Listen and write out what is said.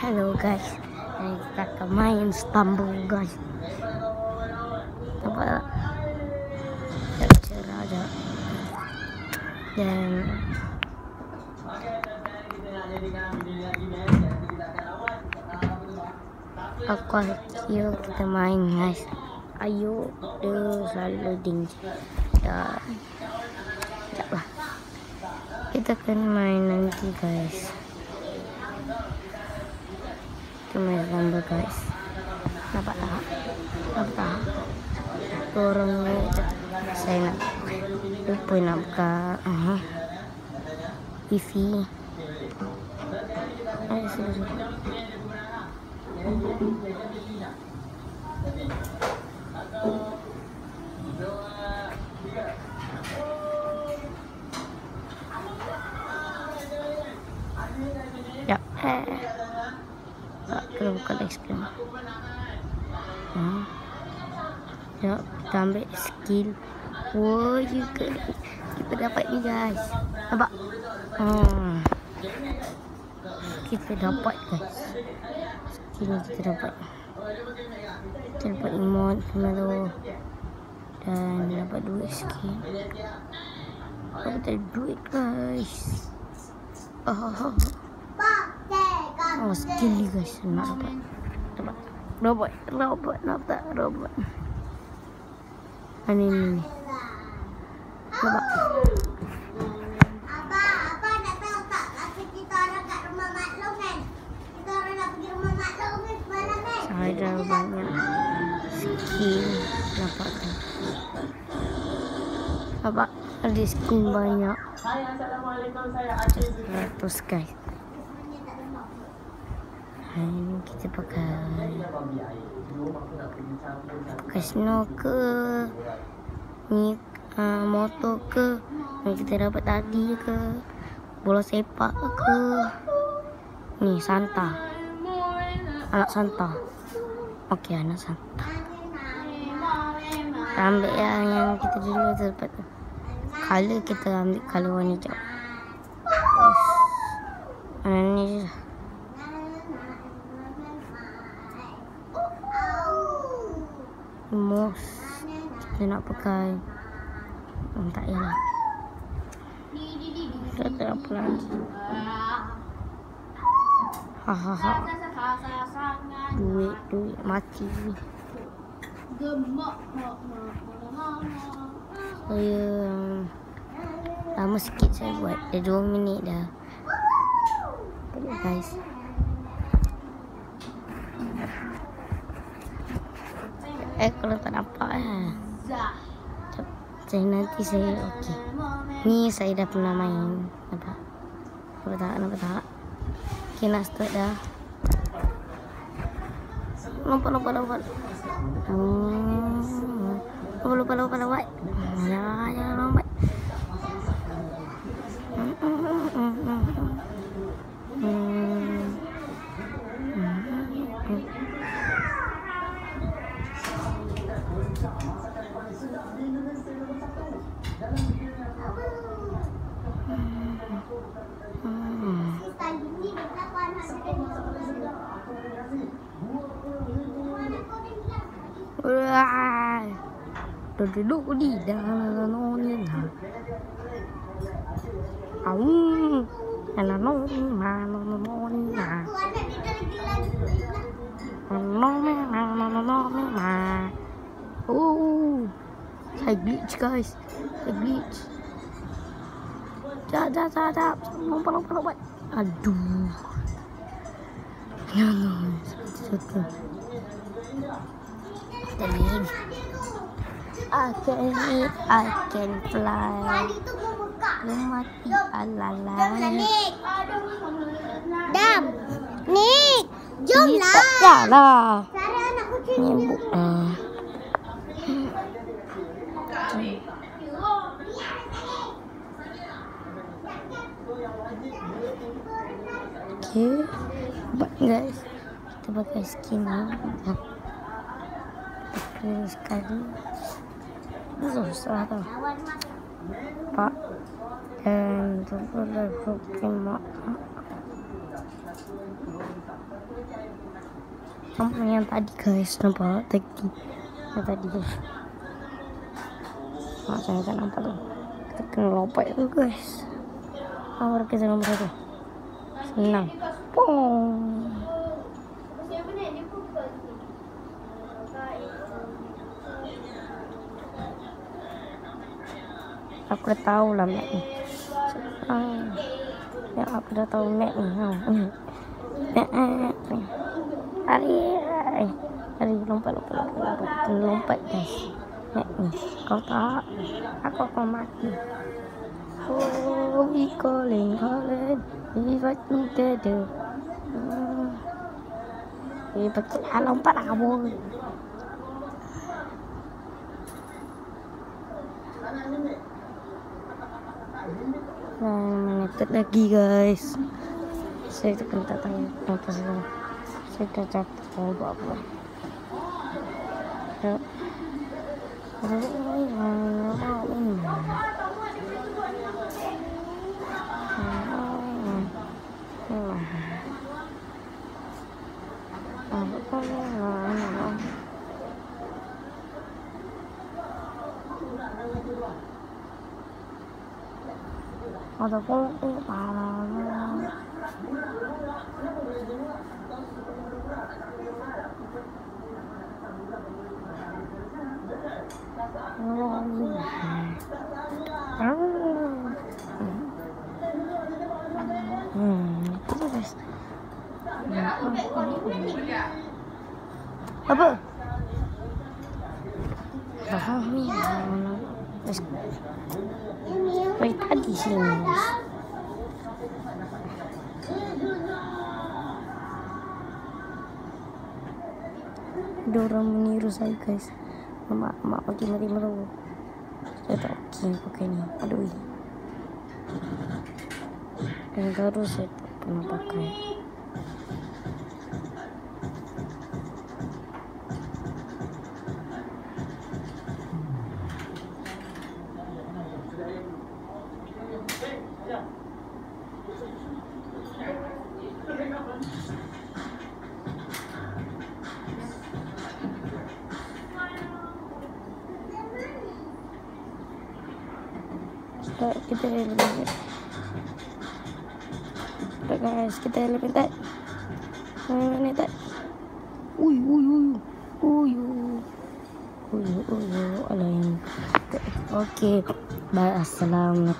Hello guys. Hari kita akan main Stumble guys. Tak cerah je. Dan Aku ayo kita main guys. Ayo dia selalu loading je. Dan Sekejap lah. Kita akan main nanti guys. Kita main gambar guys. Nampak tak? Nampak tak? Orang ni saya nak lupa nak buka uh, wifi. Ayo sudah sudah. Ya. Tak kena buka live screen. Ha. Ya, kita ambil skill. Wow, juga. Kita dapat ni guys. Nampak? Hmm. Kita dapat guys. Skill ni kita dapat. Kita dapat emote sama tu. Dan dapat duit sikit. Dapat duit guys. Oh. Oh, skill ni guys nak dapat. Dapat. Robot, robot, nampak robot. Ini ni. Nampak. Abah, Abah nak tak Masa kita orang kat rumah maklum kan Kita orang nak pergi rumah maklum kan kan Ada banyak skin nampak. Nampak ada skin banyak. Hai, Assalamualaikum. Saya Aziz. Ratus guys. Ni kita pakai pakai snow ke? Ni uh, motor ke? Yang kita dapat tadi ke? Bola sepak ke? Ni Santa. Anak Santa. Okey anak Santa. Kita ambil yang, yang kita dulu tu dapat color kita ambil color warna hijau. Mana ni je Mos Kita nak pakai hmm, Tak payahlah. Tak ada apa lagi Ha ha ha. Duit duit mati. Saya um, Lama sikit saya buat. Dah 2 minit dah. Guys Eh kalau tak nampak eh. Saya nanti saya okey. Ni saya dah pernah main. Nampak? Nampak tak? Nampak tak? Okey nak start dah. Nampak nampak nampak. Hmm. Lupa lupa lupa lupa. Ya ya lambat. Hmm, hmm, hmm, hmm, hmm. Hmm. Hmm, hmm, hmm. Hmm. Tadi ni dia tak nak Wah. Duduk di dalam ni lah. Au. Ana no ni ma no no no ni ma. Aku anak dia lagi lagi No ni ma no no no ni ma. Oh. Saya glitch guys. Saya glitch. Jap jap jap jap. Lompat lompat lompat. Aduh. Ya Allah. Satu. Tadi. I can eat, I can fly. Lu mati alalai. Nick Dam Nick Jom Ni lah Tak dah lah. Sarah Nyebuk. Okay. But guys. Kita pakai skin ni. Clear sekali. Tau. Pak. Dan tu pula Pokemon. Yang tadi guys Nampak tadi Yang tadi guys Mak saya tak nampak tu Kita kena lompat tu guys Awal kita nombor satu Senang Pong Aku dah tahu lah map ni ah. Ya aku dah tahu map ni ha. Hmm. Map ni Lari Lari Lari lompat lompat lompat lompat Kena lompat guys Map ni Kau tak Aku akan mati Oh we calling calling We fight together Hmm. Eh betul lah lompat lah kamu Nah, menit lagi guys. Saya tu kena tak tanya apa saya. Saya dah cakap mau buat apa. Ya. Ada pun parah. Hmm, itu guys. Apa? Faham ni. Let's go. Wait, tadi sini. Guys. Ada orang meniru saya guys. Mak mak pakai mati meru. Saya tak okey pakai ni. Aduh. Dan baru saya tak pernah pakai. Kita lebih Tak guys, kita lebih tak. Mana tak? Ui ui ui. Ui ui. Ui ui ui. Okey. Bye. Assalamualaikum.